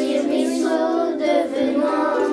petit ruisseau. Ce petit ruisseau devenant